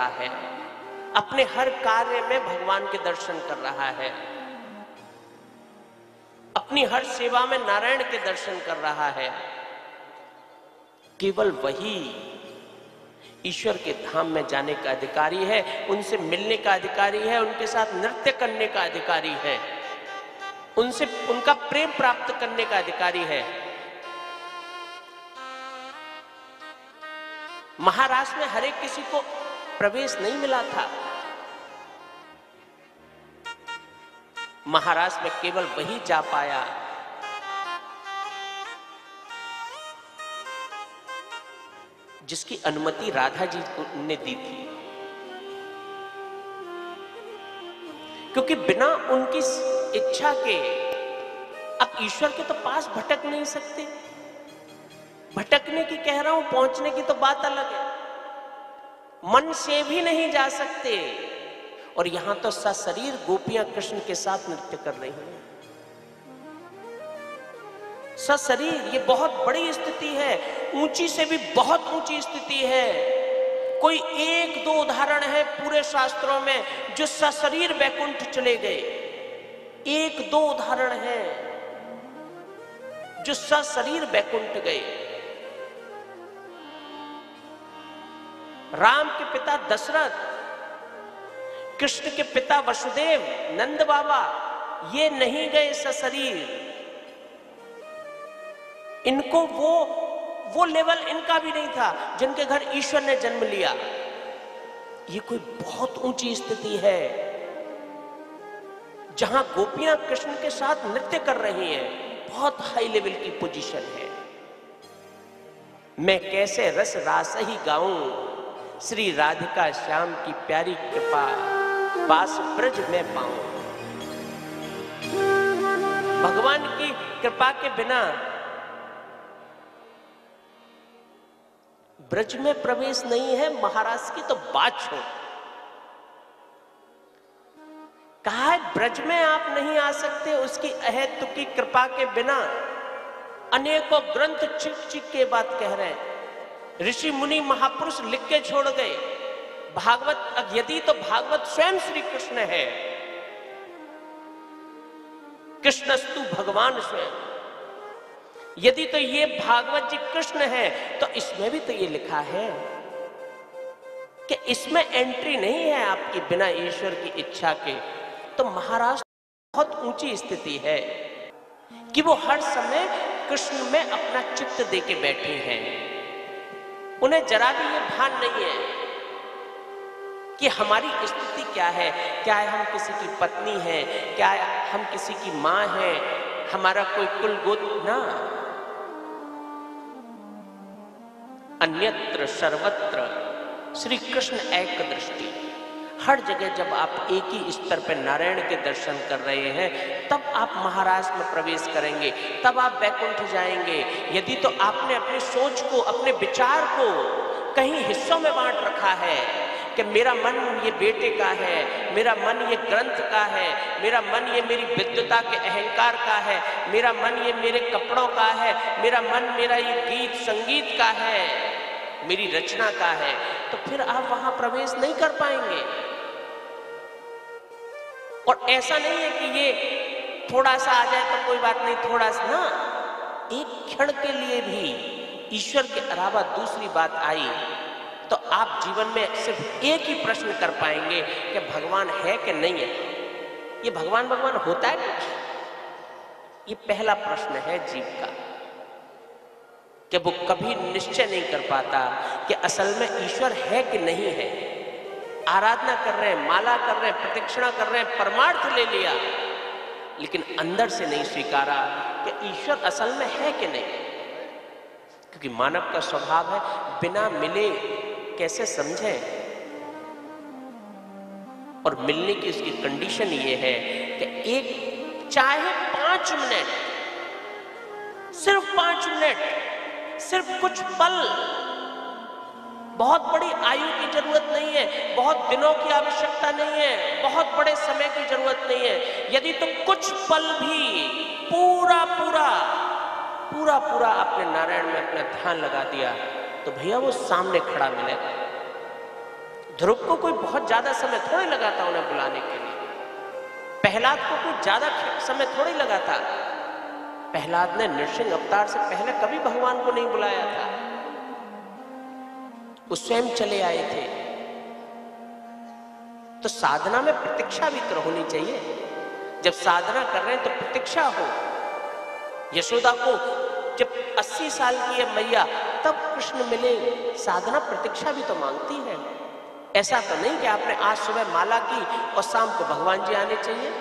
रहा है। अपने हर कार्य में भगवान के दर्शन कर रहा है। अपनी हर सेवा में नारायण के दर्शन कर रहा है। केवल वही ईश्वर के धाम में जाने का अधिकारी है, उनसे मिलने का अधिकारी है, उनके साथ नृत्य करने का अधिकारी है। उनसे, उनका प्रेम प्राप्त करने का अधिकारी है। महाराष्ट्र में हर एक किसी को प्रवेश नहीं मिला था। महाराष्ट्र में केवल वही जा पाया। जिसकी अनुमति राधा जी ने दी थी। क्योंकि बिना उनकी इच्छा के आप ईश्वर के तो पास भटक नहीं सकते। भटकने की कह रहा हूँ, पहुँचने की तो बात अलग है। मन से भी नहीं जा सकते। और यहाँ तो सशरीर गोपियाँ कृष्ण के साथ नृत्य कर रही हैं। सशरीर, ये बहुत बड़ी स्थिति है। ऊँची से भी बहुत ऊँची स्थिति है। कोई एक दो उदाहरण है पूरे शास्त्रों में जो सशरीर वैकुंठ चले गए। एक दो उदाहरण है जो सशरीर वैकुंठ गए। राम के पिता दशरथ, कृष्ण के पिता वसुदेव, नंद बाबा, ये नहीं गए सशरीर इनको वो वो लेवल इनका भी नहीं था, जिनके घर ईश्वर ने जन्म लिया। ये कोई बहुत ऊँची स्थिति है, जहाँ गोपियाँ कृष्ण के साथ नृत्य कर रही हैं, बहुत हाई लेवल की पोजीशन है। मैं कैसे रस रास ही गाऊं? श्री राधिका श्याम की प्यारी कृपा पास ब्रज में पाऊँ। भगवान की कृपा के बिना ब्रज में प्रवेश नहीं है, महाराज की तो बात छोड़। कहा है, ब्रज में आप नहीं आ सकते, उसकी अहेतु की कृपा के बिना अनेकों ग्रंथ चिक चिक के बात कह रहे हैं। ऋषि मुनि महापुरुष लिख के छोड़ गए। भागवत यदि तो भागवत स्वयं श्री कृष्ण है। कृष्णस्तु भगवान स्वयं। यदि तो ये भागवत जी कृष्ण है तो इसमें भी तो ये लिखा है कि इसमें एंट्री नहीं है आपकी बिना ईश्वर की इच्छा के। तो महाराष्ट्र बहुत ऊँची स्थिति है कि वो हर समय कृष्ण में अपना चित्त दे के बैठे हैं। उन्हें जरा भी ये भान नहीं है कि हमारी स्थिति क्या है। क्या है हम किसी की पत्नी है? क्या है हम किसी की माँ है? हमारा कोई कुल गुत ना। अन्यत्र सर्वत्र श्री कृष्ण एक दृष्टि। हर जगह जब आप एक ही स्तर पर नारायण के दर्शन कर रहे हैं, तब आप महाराष्ट्र में प्रवेश करेंगे, तब आप बैकुंठ जाएँगे। यदि तो आपने अपनी सोच को, अपने विचार को कहीं हिस्सों में बांट रखा है कि मेरा मन ये बेटे का है, मेरा मन ये ग्रंथ का है, मेरा मन ये मेरी विद्युता के अहंकार का है, मेरा मन ये मेरे कपड़ों का है, मेरा मन मेरा ये गीत संगीत का है, मेरी रचना का है तो फिर आप वहाँ प्रवेश नहीं कर पाएँगे। और ऐसा नहीं है कि ये थोड़ा सा आ जाए तो कोई बात नहीं, थोड़ा सा ना। एक क्षण के लिए भी ईश्वर के अलावा दूसरी बात आई तो आप जीवन में सिर्फ़ एक ही प्रश्न कर पाएँगे कि भगवान है कि नहीं है। ये भगवान भगवान होता है ये पहला प्रश्न है जीव का, कि वो कभी निश्चय नहीं कर पाता कि असल में ईश्वर है कि नहीं है। आराधना कर रहे हैं, माला कर रहे हैं, प्रतीक्षणा कर रहे हैं, परमार्थ ले लिया। लेकिन अंदर से नहीं स्वीकारा कि ईश्वर असल में है कि नहीं। क्योंकि मानव का स्वभाव है, बिना मिले कैसे समझे? और मिलने की उसकी कंडीशन ये है कि एक, चाहे पाँच मिनट, सिर्फ़ पाँच मिनट, सिर्फ़ कुछ पल बहुत बड़ी आयु की ज़रूरत नहीं है, बहुत दिनों की आवश्यकता नहीं है, बहुत बड़े समय की ज़रूरत नहीं है। यदि तो कुछ पल भी पूरा पूरा पूरा पूरा आपने नारायण में अपना ध्यान लगा दिया तो भैया वो सामने खड़ा मिलेगा। ध्रुव को कोई बहुत ज़्यादा समय थोड़े लगा था उन्हें बुलाने के लिए। प्रहलाद को कोई ज़्यादा समय थोड़े लगा था प्रहलाद ने नृसिंह अवतार से पहले कभी भगवान को नहीं बुलाया था। वो स्वयं चले आए थे। तो साधना में प्रतीक्षा भी तो होनी चाहिए। जब साधना कर रहे हैं तो प्रतीक्षा हो। यशोदा को जब 80 साल की है मैया, तब कृष्ण मिले। साधना प्रतीक्षा भी तो मांगती है। ऐसा तो नहीं कि आपने आज सुबह माला की और शाम को भगवान जी आने चाहिए।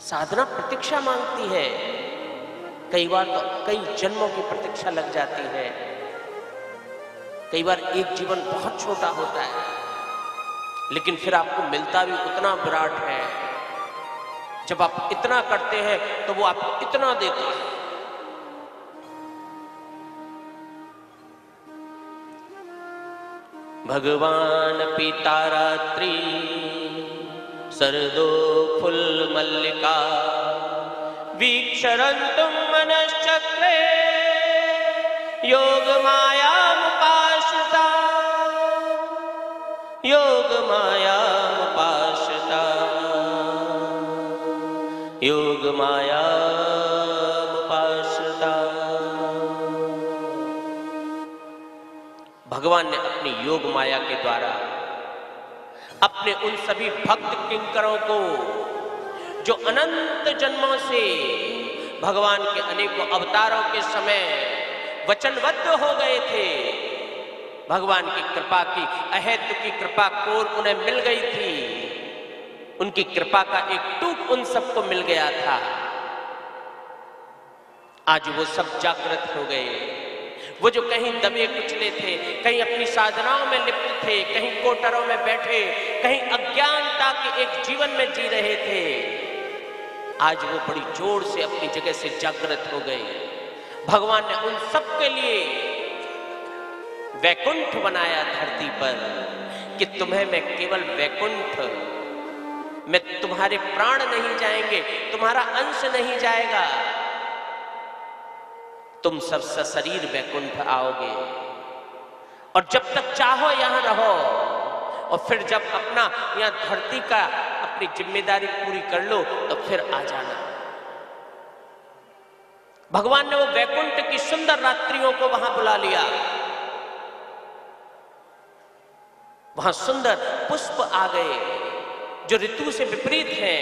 साधना प्रतीक्षा मांगती है। कई बार तो कई जन्मों की प्रतीक्षा लग जाती है। कई बार एक जीवन बहुत छोटा होता है, लेकिन फिर आपको मिलता भी उतना विराट है। जब आप इतना करते हैं तो वो आपको इतना देते हैं। भगवान पिता रात्रि, सरदो फुल मल्लिका, वीक्षरन्तुं मनश्चक्रे योग माया योग माया मुपाश्रिता योग माया मुपाश्रिता भगवान ने अपनी योग माया के द्वारा अपने उन सभी भक्त किंकरों को, जो अनंत जन्मों से भगवान के अनेकों अवतारों के समय वचनबद्ध हो गए थे भगवान की कृपा की, अहत की कृपा कोर उन्हें मिल गई थी? उनकी कृपा का एक टूक उन सबको मिल गया था। आज वो सब जागृत हो गए। वो जो कहीं दबे कुचले थे, कहीं अपनी साधनाओं में लिप्त थे, कहीं कोटरों में बैठे, कहीं अज्ञानता के एक जीवन में जी रहे थे, आज वो बड़ी ज़ोर से अपनी जगह से जागृत हो गए। भगवान ने उन सब के लिए वैकुंठ बनाया धरती पर कि तुम्हें मैं केवल वैकुंठ, मैं तुम्हारे प्राण नहीं जाएँगे, तुम्हारा अंश नहीं जाएगा। तुम सब सशरीर वैकुंठ आओगे। और जब तक चाहो यहाँ रहो, और फिर जब अपना यहाँ धरती का अपनी ज़िम्मेदारी पूरी कर लो तो फिर आ जाना। भगवान ने वो वैकुंठ की सुंदर रात्रियों को वहाँ बुला लिया। वहाँ सुंदर पुष्प आ गए, जो ऋतु से विपरीत है।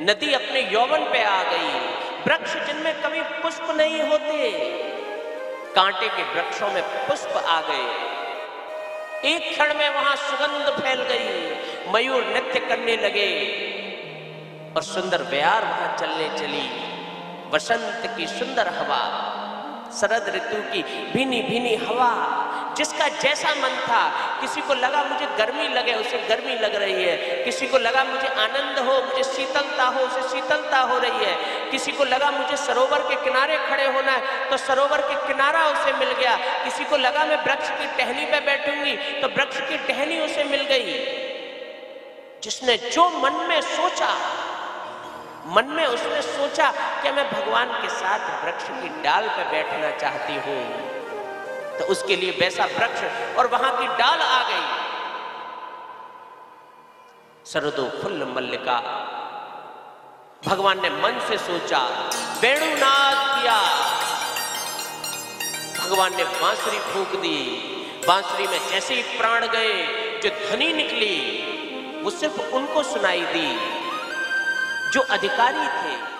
नदी अपने यौवन पे आ गई। वृक्ष जिनमें कभी पुष्प नहीं होते, कांटे के वृक्षों में पुष्प आ गए। एक क्षण में वहाँ सुगंध फैल गई, मयूर नृत्य करने लगे और सुंदर व्यार वहाँ चलने चली। वसंत की सुंदर हवा, शरद ऋतु की भीनी भीनी हवा जिसका जैसा मन था, किसी को लगा मुझे गर्मी लगे, उसे गर्मी लग रही है। किसी को लगा मुझे आनंद हो, मुझे शीतलता हो, उसे शीतलता हो रही है। किसी को लगा मुझे सरोवर के किनारे खड़े होना है तो सरोवर के किनारा उसे मिल गया। किसी को लगा मैं वृक्ष की टहनी पे बैठूँगी तो वृक्ष की टहनी उसे मिल गई। जिसने जो मन में सोचा, मन में उसने सोचा कि मैं भगवान के साथ वृक्ष की डाल पर बैठना चाहती हूँ? तो उसके लिए वैसा वृक्ष और वहाँ की डाल आ गई। सरदो फुल मल्लिका। भगवान ने मन से सोचा, वेणुनाद किया। भगवान ने बांसुरी फूक दी। बांसुरी में जैसे ही प्राण गए जो ध्वनि निकली। वो सिर्फ़ उनको सुनाई दी, जो अधिकारी थे।